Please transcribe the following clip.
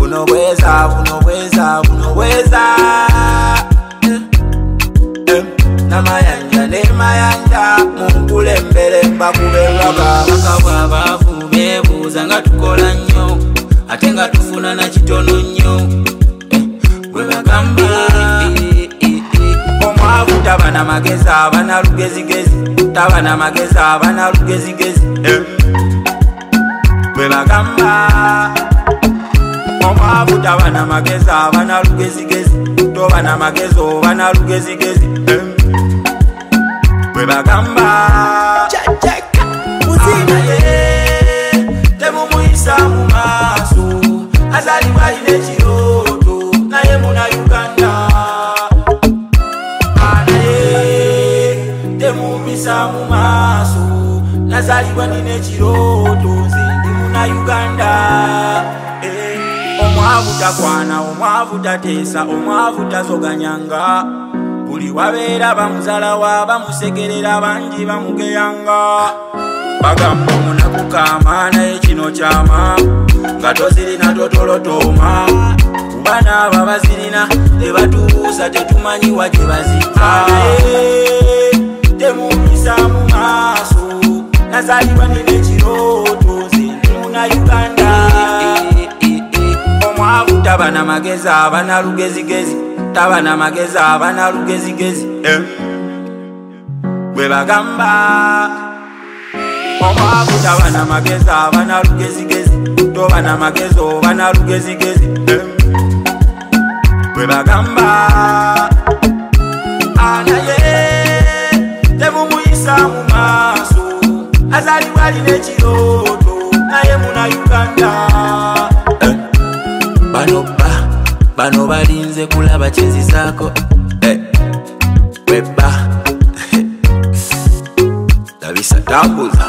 unoweza unoweza unoweza Eh, eh. namayanja nemayanja munkulembere mbakubelwaga baka bwabaavu beebuuza nga tukola nnyo ate nga tufuna na kitono nnyo omwavu taba na magezi abana lugezigezi taba na magezi abana lugezigezi Eh, bwe bagamba omwavu taba na magezi abana lugezigezi toba na magezi oba na lugezigezi Eh, bwe bagamba temumisa mu maaso nazalibwa nina ekirooto nze ndi muna uganda. Eh, omwavu takwana omwavu tateesa omwavu tazoganyanga buli wabeera bamuzalawa bamusegerera bangi bamugeyanga. Bagamba omunaku kaama naye kino kyama. Nga tozirina totolotooma. Kuba naaba bazirina tebatubuusa tetumanyiwa gye bazika nze ndi muna uganda. Omwavu taba na magezi abana lugezigezi. Taba na magezi abana lugezigezi. Eh. bwe bagamba omwavu taba na magezi abana lugezigezi. Toba na magezi oba na lugezigezi. Eh. bwe bagamba anaye temumuyisa mu maaso azalibwa alina ekirooto naye muna uganda Eh. bano ba bano balinze kulaba kyezizaako Eh. bweba labisa tambuza